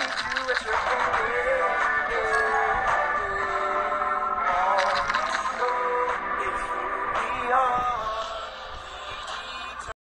you